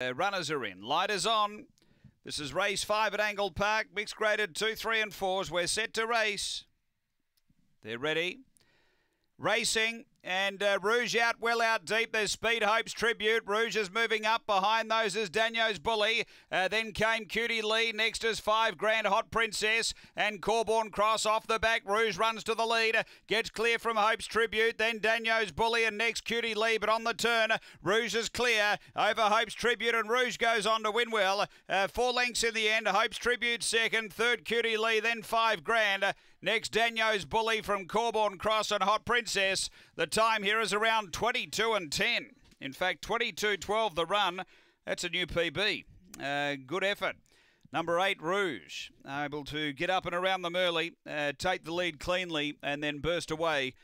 Uh, runners are in. Light is on. This is race five at Angle Park. Mixed graded two, three, and fours. We're set to race. They're ready. Racing and uh, Rouge out well out deep. There's Speed Hopes Tribute. Rouge is moving up. Behind those is Daniel's Bully. Uh, then came Cutie Lee. Next is Five Grand Hot Princess and Corborn Cross off the back. Rouge runs to the lead. Gets clear from Hope's Tribute. Then Daniel's Bully and next Cutie Lee. But on the turn, Rouge is clear over Hope's Tribute and Rouge goes on to win well. Uh, four lengths in the end. Hope's Tribute second. Third Cutie Lee. Then Five Grand. Next Daniel's Bully from Corborn Cross and Hot Princess. The time here is around 22 and 10. In fact, 22-12 the run. That's a new PB. Uh, good effort. Number eight, Rouge, able to get up and around them early, uh, take the lead cleanly, and then burst away